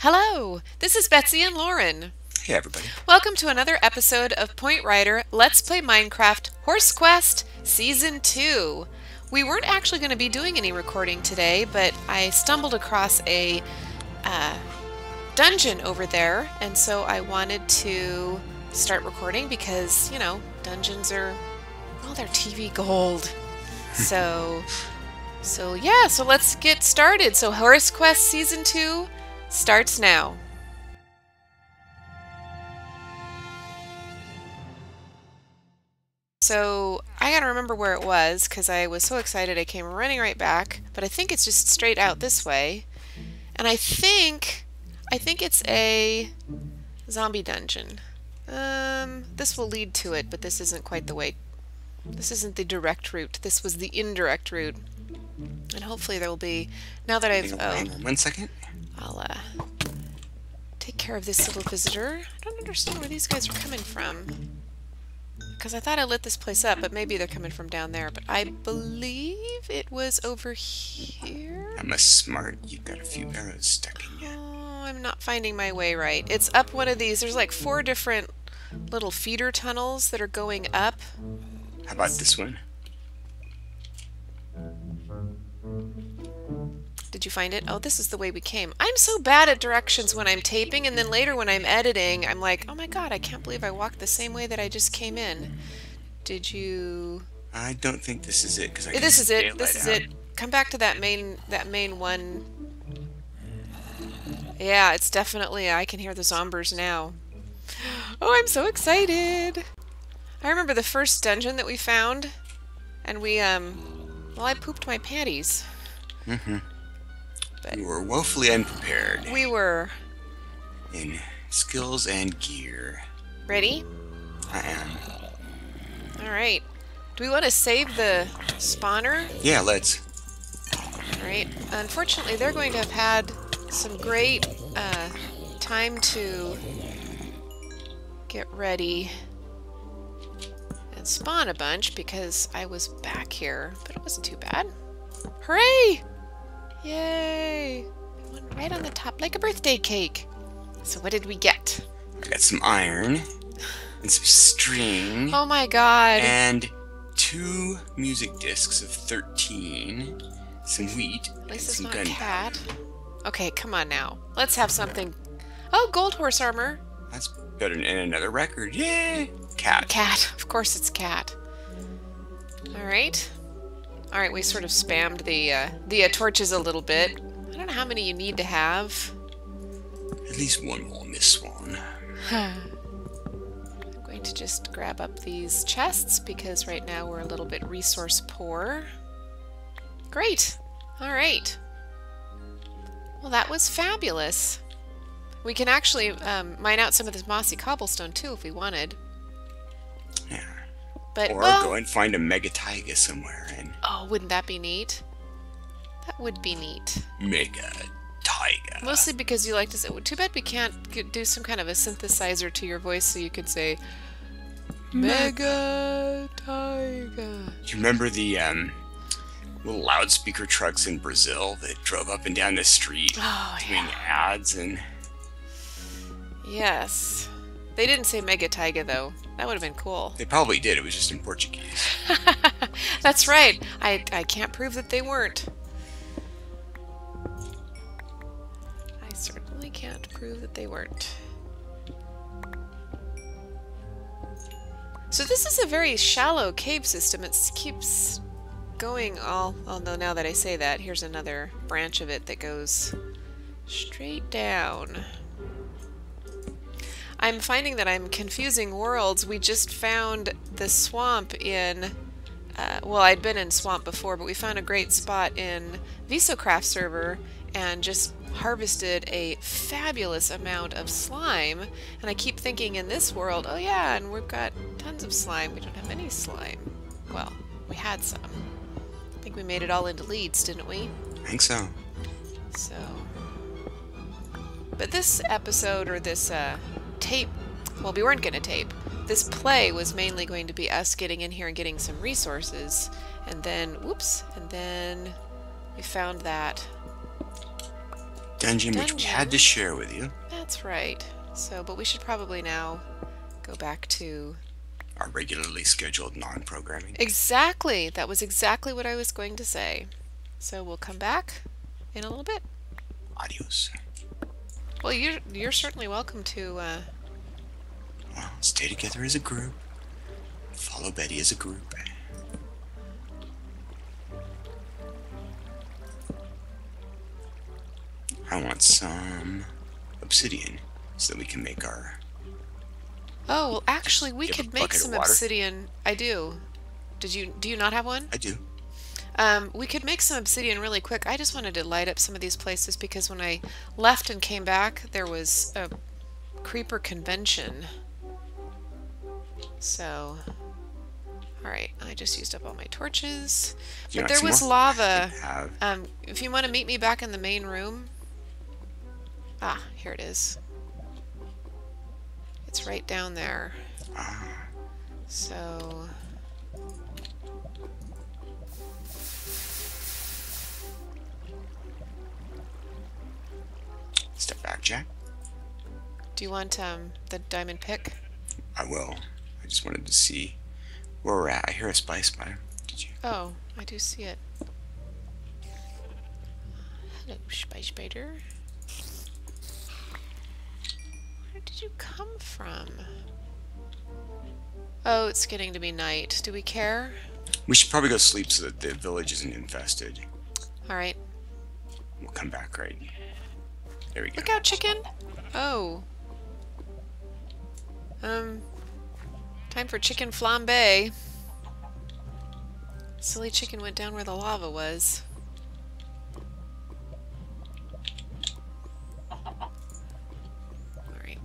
Hello, this is Betty and Lauren. Hey, everybody. Welcome to another episode of Point Rider Let's Play Minecraft Horse Quest Season 2. We weren't actually going to be doing any recording today, but I stumbled across a uh, dungeon over there, and so I wanted to start recording because, you know, dungeons are, well, they're TV gold. So, so yeah, so let's get started. So Horse Quest Season 2 starts now. So I gotta remember where it was because I was so excited I came running right back. But I think it's just straight out this way, and I think I think it's a zombie dungeon. Um, this will lead to it, but this isn't quite the way. This isn't the direct route. This was the indirect route, and hopefully there will be. Now that I've oh, on one second. I'll uh, take care of this little visitor. I don't understand where these guys are coming from. Because I thought I lit this place up, but maybe they're coming from down there. But I believe it was over here. I'm a smart. You've got a few arrows stuck in you. Oh, I'm not finding my way right. It's up one of these. There's like four different little feeder tunnels that are going up. How about this one? Did you find it? Oh, this is the way we came. I'm so bad at directions when I'm taping, and then later when I'm editing, I'm like, oh my god, I can't believe I walked the same way that I just came in. Did you... I don't think this is it because I. This is it. This is out. it. Come back to that main that main one. Yeah, it's definitely I can hear the zombers now. Oh, I'm so excited. I remember the first dungeon that we found and we um well I pooped my panties. You were woefully unprepared We were in skills and gear. ready? I am. All right. Do we want to save the spawner? Yeah, let's. All right. Unfortunately, they're going to have had some great uh, time to get ready and spawn a bunch because I was back here, but it wasn't too bad. Hooray! Yay! One right on the top, like a birthday cake. So what did we get? I got some iron and some string Oh my god! and two music discs of 13, some wheat, At and least it's some not gunpowder. Okay, come on now. Let's have something. Oh, gold horse armor. That's better than another record. Yay! Cat. Cat. Of course it's cat. All right. All right, we sort of spammed the uh, the uh, torches a little bit. I don't know how many you need to have. At least one more Miss Swan. I'm going to just grab up these chests because right now we're a little bit resource poor. Great. All right. Well, that was fabulous. We can actually um, mine out some of this mossy cobblestone too if we wanted. Yeah. But Or well, go and find a mega taiga somewhere and oh, wouldn't that be neat? That would be neat. mega taiga. Mostly because you like to say. Too bad we can't do some kind of a synthesizer to your voice so you could say Mega Tiger. Do you remember the um, little loudspeaker trucks in Brazil that drove up and down the street Oh doing ads and Yes. They didn't say Mega Taiga though. That would have been cool. they probably did. It was just in Portuguese. That's right. I, I can't prove that they weren't. I certainly can't prove that they weren't. So this is a very shallow cave system. It keeps going all... Although now that I say that, here's another branch of it that goes straight down. I'm finding that I'm confusing worlds. We just found the swamp in... Uh, well, I'd been in swamp before, but we found a great spot in Visocraft server and just harvested a fabulous amount of slime. And I keep thinking in this world, oh yeah, and we've got tons of slime. We don't have any slime. Well, we had some. I think we made it all into leads, didn't we? I think so. So, but this episode or this uh, tape, well, we weren't going to tape. This play was mainly going to be us getting in here and getting some resources, and then, whoops, and then we found that dungeon, which we had to share with you. That's right. So, but we should probably now go back to Our regularly scheduled non-programming. exactly. That was exactly what I was going to say. So we'll come back in a little bit. Adios. Well, you're you're certainly welcome to. Uh, Well, stay together as a group. Follow Betty as a group. I want some obsidian so that we can make our. oh, well, actually, we You have a could make some obsidian. I do. Did you? Do you not have one? I do. Um, we could make some obsidian really quick. I just wanted to light up some of these places because when I left and came back, there was a creeper convention. So, all right, I just used up all my torches. But there was more? lava. Um, if you want to meet me back in the main room. Ah, here it is. It's right down there. Ah, So. Step back, Jack. Do you want um, the diamond pick? I will. I just wanted to see where we're at. I hear a spy spider. Did you? Oh, I do see it. Hello, Spy Spider. Where did you come from? Oh, it's getting to be night. Do we care? We should probably go sleep so that the village isn't infested. Alright. We'll come back right. There we go. Look out, chicken! Oh. Um. Time for chicken flambe. Silly chicken went down where the lava was. Alright.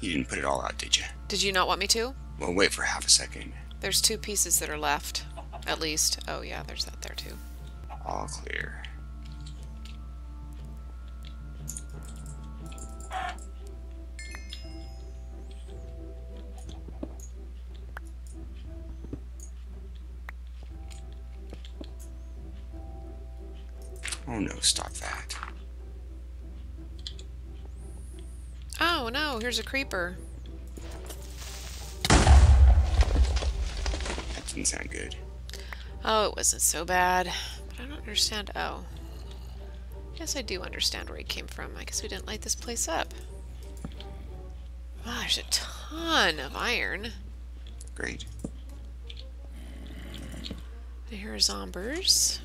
You didn't put it all out, did you? Did you not want me to? Well, wait for half a second. There's two pieces that are left. At least. Oh, yeah, there's that there too. All clear. Oh no, stop that. Oh, no, here's a creeper. Didn't sound good. Oh, it wasn't so bad. But I don't understand. Oh. Yes, I do understand where he came from. I guess we didn't light this place up. Wow, there's a ton of iron. Great. I hear zombers.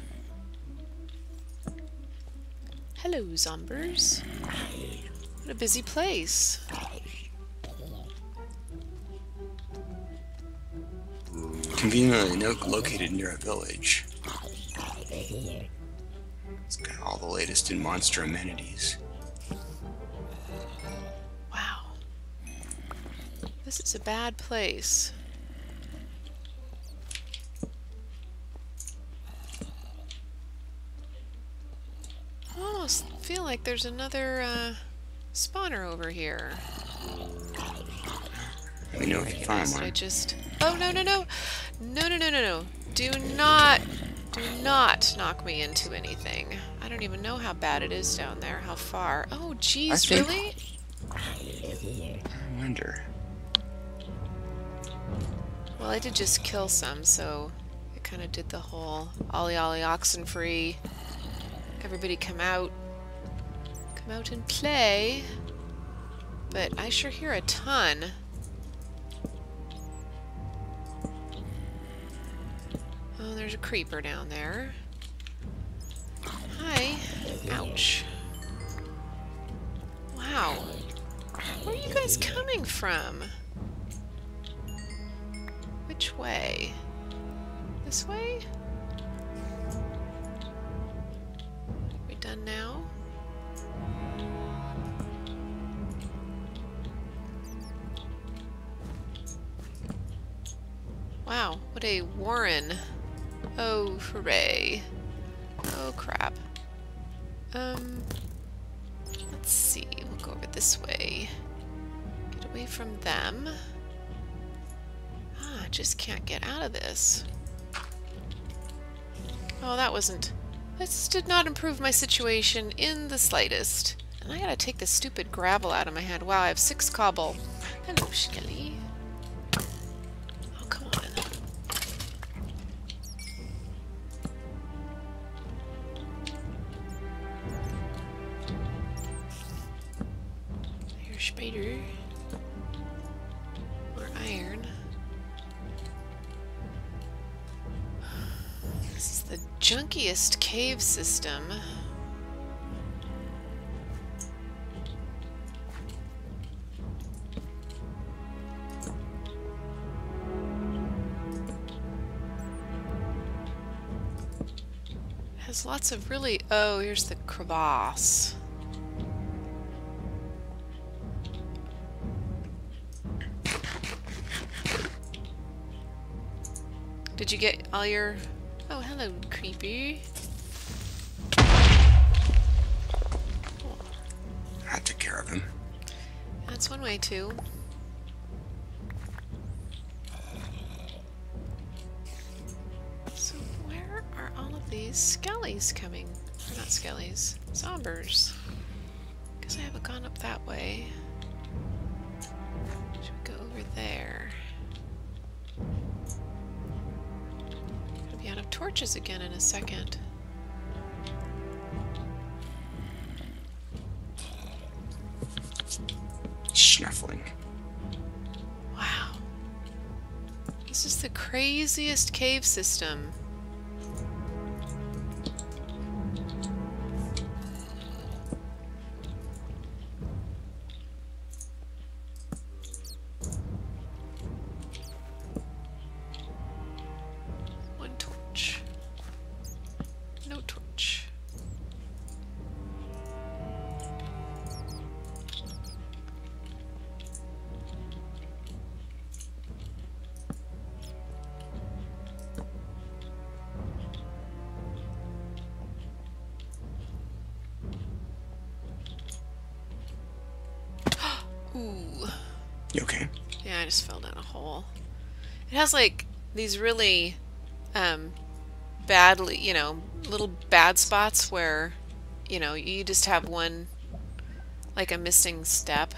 Hello, zombers. What a busy place. Conveniently located near a village. It's got all the latest in monster amenities. Wow. This is a bad place. I almost feel like there's another uh, spawner over here. Let me know if you find Did I just... Oh, no, no, no. No, no, no, no, no. Do not, do not knock me into anything. I don't even know how bad it is down there. How far? Oh, geez, really? I wonder. Well, I did just kill some, so it kind of did the whole ollie ollie oxen free. Everybody come out. Come out and play. But I sure hear a ton. Oh, there's a creeper down there. Hi. Ouch. Wow. Where are you guys coming from? Which way? This way? We done now? Wow, what a warren. Hooray. Oh, crap. Um, let's see. We'll go over this way. Get away from them. Ah, I just can't get out of this. Oh, that wasn't... This did not improve my situation in the slightest. And I gotta take this stupid gravel out of my hand. Wow, I have six cobble. Hello. Cave system. Has lots of really... Oh, here's the crevasse. Did you get all your... Hello, creepy. I took care of him. That's one way, too. So where are all of these skellies coming? Or not skellies, zombers. Because I haven't gone up that way. Torches again in a second. Snuffling. Wow. This is the craziest cave system. You okay? Yeah, I just fell down a hole. It has like these really um badly, you know, little bad spots where, you know, you just have one like a missing step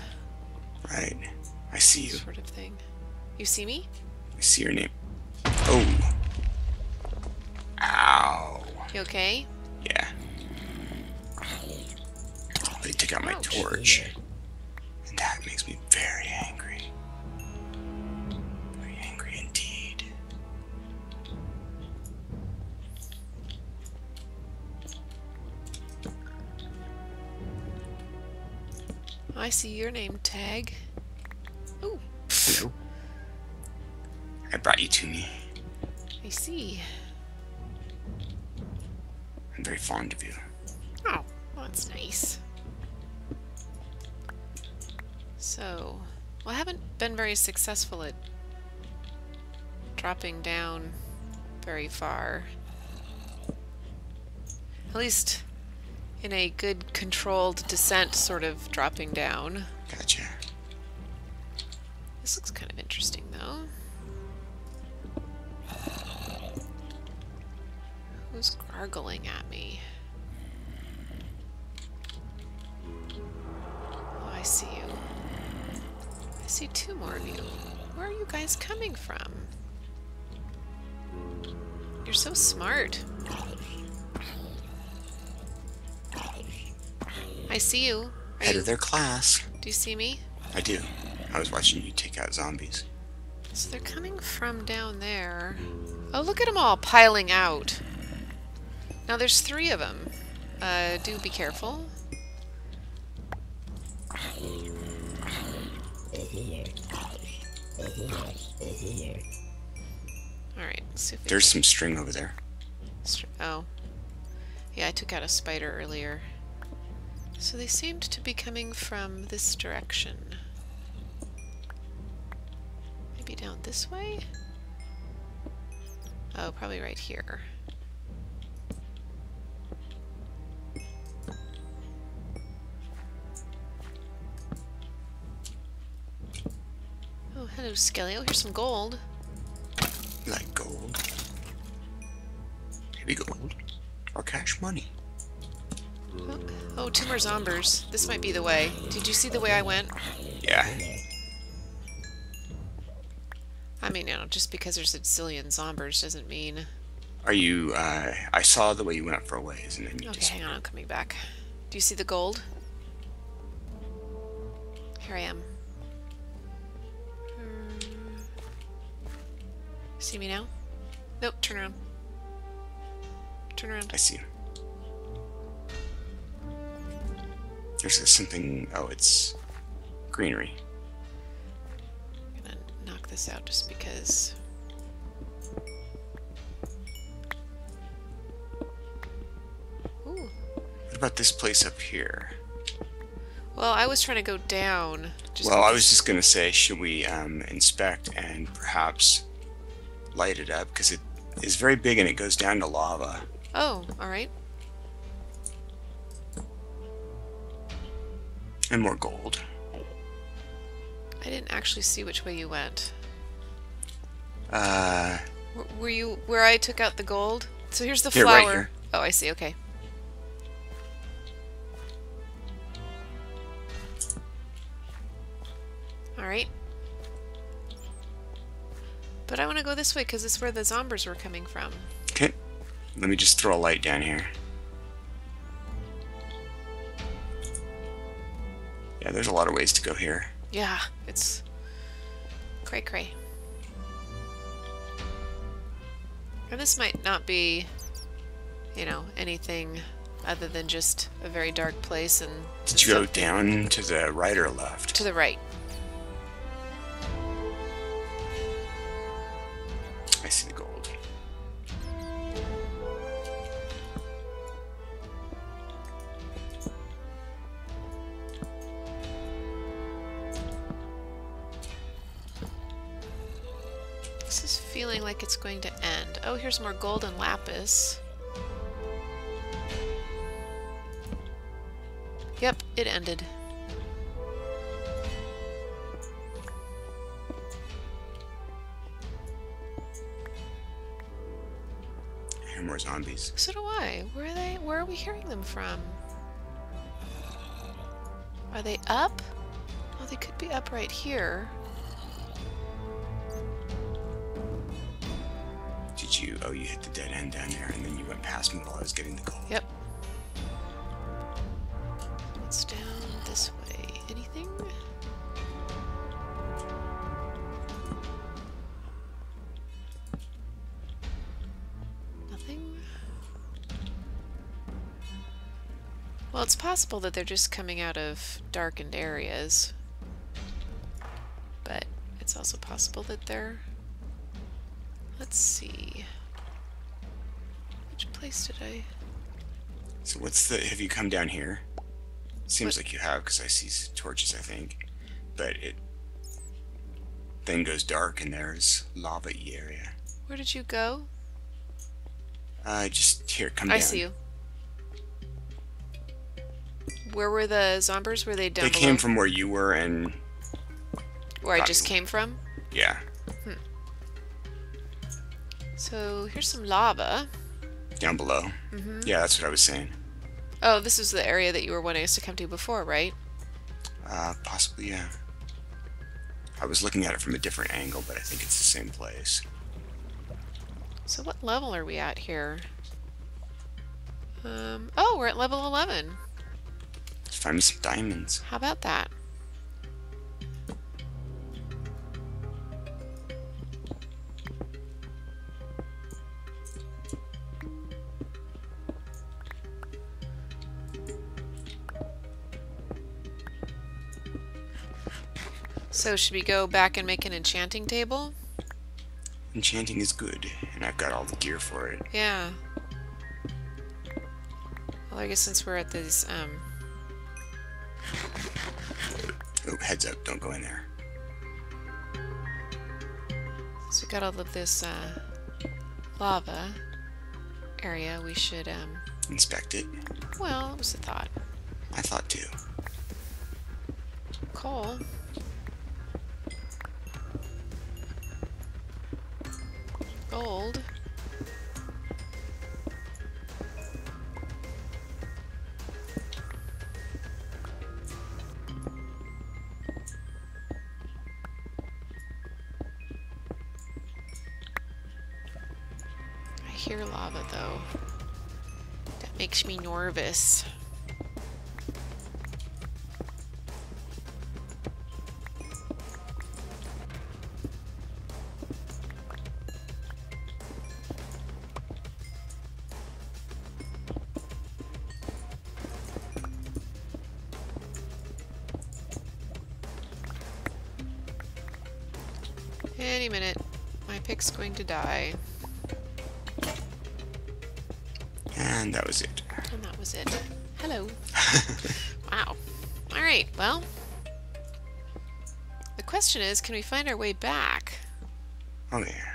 Right. I see you. sort of thing. You see me? I see your name. Oh. Ow. You okay? Yeah. They took out my Ouch. torch. And that makes me very angry. I see your name tag. Ooh, Hello. I brought you to me. I see. I'm very fond of you. Oh, well, that's nice. So, well, I haven't been very successful at dropping down very far. At least in a good controlled descent sort of dropping down. Gotcha. This looks kind of interesting though. Who's gargling at me? Oh, I see you. I see two more of you. Where are you guys coming from? You're so smart. I see you. Are Head you of their class. do you see me? I do. I was watching you take out zombies. So they're coming from down there. Oh, look at them all piling out. Now there's three of them. Uh, do be careful. Alright, let's see if we There's some string over there. Str- Oh. Yeah, I took out a spider earlier. So they seemed to be coming from this direction. Maybe down this way? Oh, probably right here. Oh, hello, Skelly. Oh, here's some gold. Like gold. Maybe gold. Or cash money. Oh, two more zombers. This might be the way. Did you see the way I went? Yeah. I mean, you know, just because there's a zillion zombers doesn't mean... Are you, uh, I saw the way you went up for a ways, and then you Okay, just... hang on, I'm coming back. Do you see the gold? Here I am. Hmm. See me now? Nope, turn around. Turn around. I see. There's something, oh, it's greenery. I'm gonna knock this out just because. Ooh. What about this place up here? Well, I was trying to go down. Just well, I was just gonna say, should we um, inspect and perhaps light it up? Because it is very big and it goes down to lava. Oh, alright. And more gold. I didn't actually see which way you went. Uh, W were you where I took out the gold? So here's the Here, right flower. here. Oh, I see. Okay. All right. But I want to go this way because it's where the zombies were coming from. okay. Let me just throw a light down here. Yeah, there's a lot of ways to go here. Yeah, it's cray cray. And this might not be, you know, anything other than just a very dark place and Did you go down to the right or left? to the right. Feeling like it's going to end. Oh, here's more golden lapis. Yep, it ended. I hear more zombies. So do I. Where are they? Where are we hearing them from? Are they up? Oh, they could be up right here. Oh, you hit the dead end down there, and then you went past me while I was getting the gold. Yep. It's down this way. Anything? Nothing? Well, it's possible that they're just coming out of darkened areas. But it's also possible that they're... Let's see. Place did I... So what's the? Have you come down here? Seems What- like you have, because I see torches. I think, but it then goes dark, and there's lava-y area. Where did you go? Uh, just here, come I down. I see you. Where were the zombies? Were they down They below? came from where you were, and where I just came from. yeah, So here's some lava. Down below. Mm-hmm. Yeah, that's what I was saying. Oh, this is the area that you were wanting us to come to before, right? Uh, possibly, yeah. I was looking at it from a different angle, but I think it's the same place. So what level are we at here? Um, oh, we're at level 11. Let's find me some diamonds. How about that? So should we go back and make an enchanting table? Enchanting is good, and I've got all the gear for it. Yeah. Well, I guess since we're at these, um, Oh, heads up, don't go in there. So we got all of this uh, lava area. We should, um, Inspect it. well, it was a thought. I thought too. Coal. Gold. I hear lava though. That makes me nervous. Any minute, my pick's going to die. And that was it. And that was it. Hello. wow. Alright, well. The question is, can we find our way back? Oh, there.